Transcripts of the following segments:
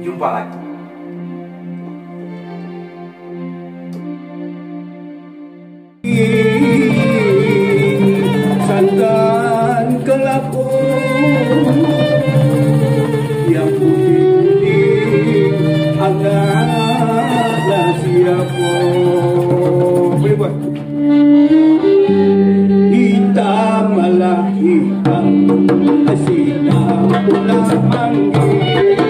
Jumpa lagi. Sandan kelapa yang putih agaklah siapa? Boleh buat? Hitam malah hitam sinar pula manggil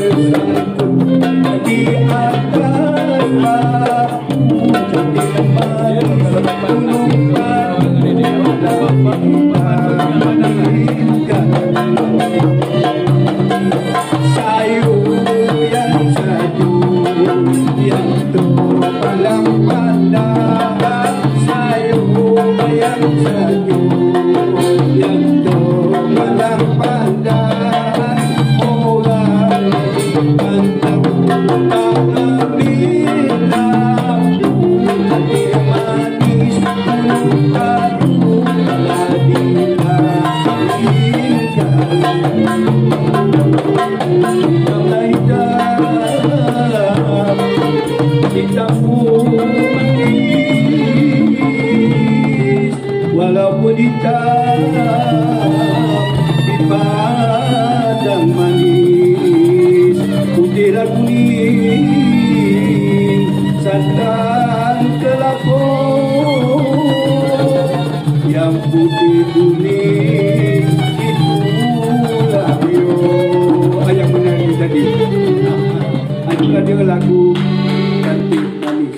yang sejuk yang yang terpalang pandang Walaupun di padang manis Putih kuning santan kelapa Yang putih kuning itulah yo Ayah menyanyi tadi? Itulah dia lagu cantik manis